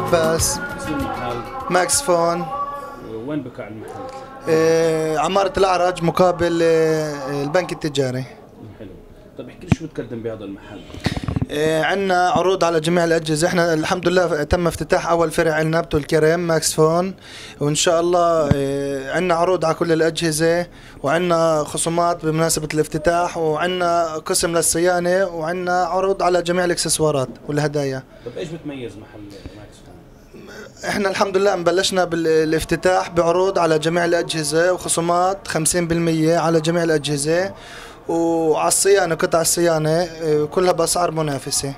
عباس. Max Phone. وين بقع المحل؟ آه، عمارة الأعرج مقابل آه، البنك التجاري. طب احكي لي شو بتقدم بهذا المحل؟ عندنا عروض على جميع الأجهزة إحنا الحمد لله تم افتتاح أول فرع عندنا بطولكرم Max Phone وإن شاء الله آه، عندنا عروض على كل الأجهزة وعندنا خصومات بمناسبة الافتتاح وعندنا قسم للصيانة وعندنا عروض على جميع الإكسسوارات والهدايا طب إيش بتميز محل ماكس فون؟ إحنا الحمد لله بلشنا بالافتتاح بعروض على جميع الأجهزة وخصومات 50% على جميع الأجهزة وعلى الصيانة قطع الصيانة آه، كلها بأسعار منافسة.